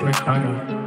我来尝